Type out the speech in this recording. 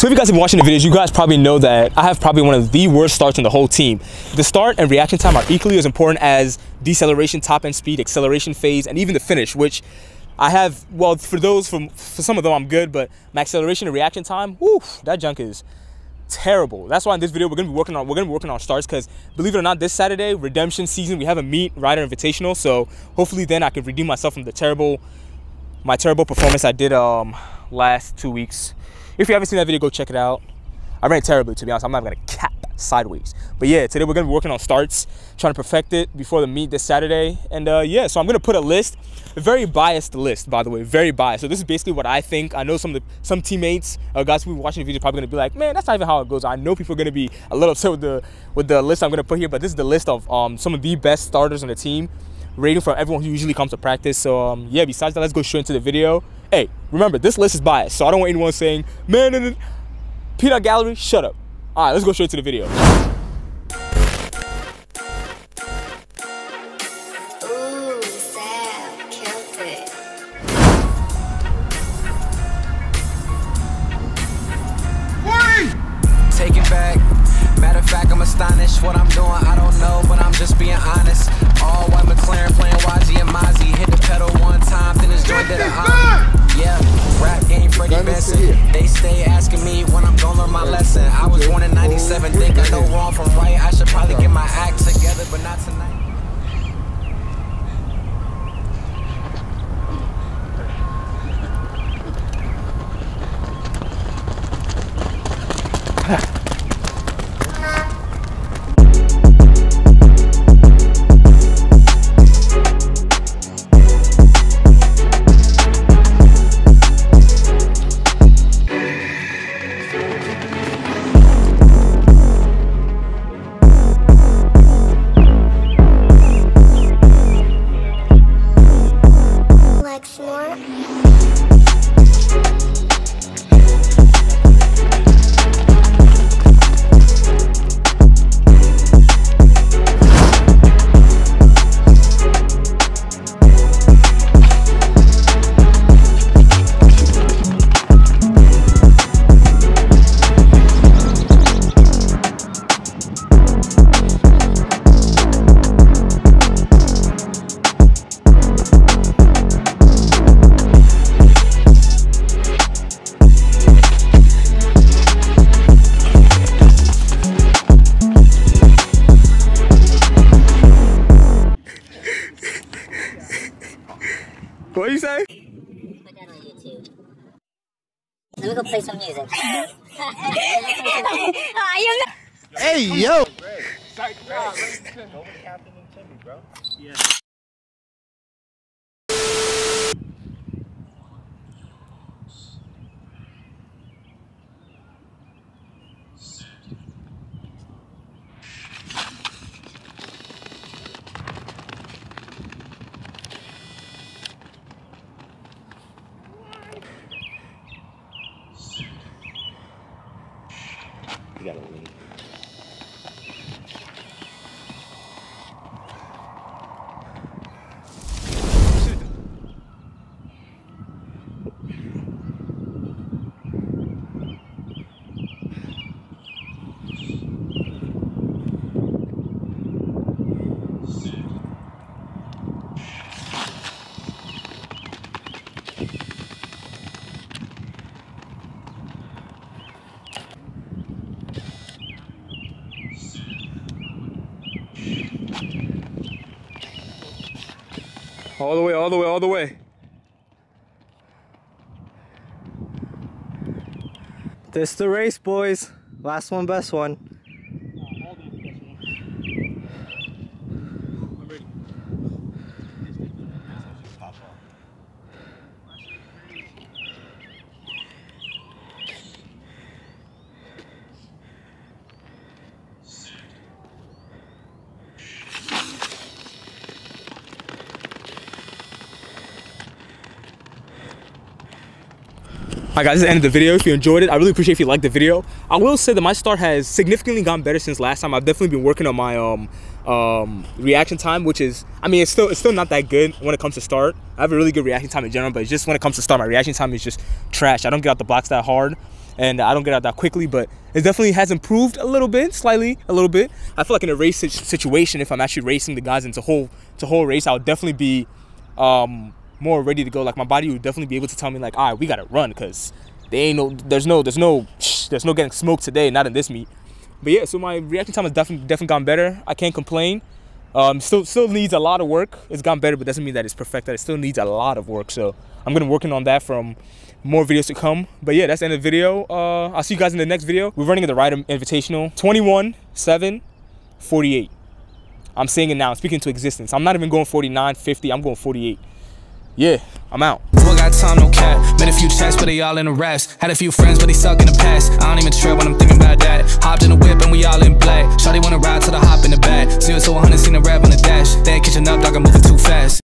So if you guys have been watching the videos, you guys probably know that I have probably one of the worst starts in the whole team. The start and reaction time are equally as important as deceleration, top end speed, acceleration phase, and even the finish, which I have, well, for those, from for some of them I'm good, but my acceleration and reaction time, whoo, that junk is terrible. That's why in this video we're gonna be working on we're gonna be working on starts because believe it or not, this Saturday, redemption season, we have a meet rider invitational. So hopefully then I can redeem myself from the terrible my terrible performance I did um last two weeks. If you haven't seen that video, go check it out. I ran terribly to be honest. I'm not gonna cap sideways. But yeah, today we're gonna be working on starts, trying to perfect it before the meet this Saturday. And uh, yeah, so I'm gonna put a list, a very biased list, by the way, very biased. So this is basically what I think. I know some of the some teammates, uh, guys who are watching the video, probably gonna be like, man, that's not even how it goes. I know people are gonna be a little upset with the with the list I'm gonna put here, but this is the list of um, some of the best starters on the team, rating from everyone who usually comes to practice. So um, yeah, besides that, let's go straight into the video. Hey, remember this list is biased, so I don't want anyone saying, man, Peanut Gallery, shut up. All right, let's go straight to the video. Ooh, Sab, killed it. Take it back. Matter of fact, I'm astonished. What I'm doing, I don't know, but I'm just being honest. All They asking me when I'm gonna learn my lesson. I was born in 97, think I know wrong from right. I should probably get my act together, but not tonight. YouTube. Let me go play some music. Hey, yo! You gotta leave. All the way, all the way, all the way. This the race, boys. Last one, best one. Guys, this is the end of the video. If you enjoyed it, I really appreciate if you liked the video. I will say that my start has significantly gotten better since last time. I've definitely been working on my um um reaction time, which is I mean it's still it's still not that good when it comes to start. I have a really good reaction time in general, but just when it comes to start, my reaction time is just trash. I don't get out the blocks that hard. and I don't get out that quickly. But it definitely has improved a little bit, slightly, a little bit. I feel like in a race situation, if I'm actually racing the guys into whole to whole race, I would definitely be um, more ready to go. Like my body would definitely be able to tell me like, all right, we gotta run because they ain't no, there's no, there's no, there's no getting smoked today, not in this meet. But yeah, so my reaction time has definitely definitely gotten better. I can't complain. Um, still still needs a lot of work. It's gotten better, but doesn't mean that it's perfected. It still needs a lot of work. So I'm gonna be working on that from more videos to come. But yeah, that's the end of the video. Uh, I'll see you guys in the next video. We're running at the Rider Invitational 21, 7, 48. I'm saying it now. I'm speaking to existence. I'm not even going 49, 50. I'm going 48. Yeah, I'm out. Boy got time, no cap. Made a few checks, but they all in the rest. Had a few friends, but they suck in the past. I don't even trip when I'm thinking about that. Hopped in the whip and we all in black. Shawty wanna ride to the hop in the back. Zero to 100, seen the rev on the dash. They catching up, dog, I'm moving too fast.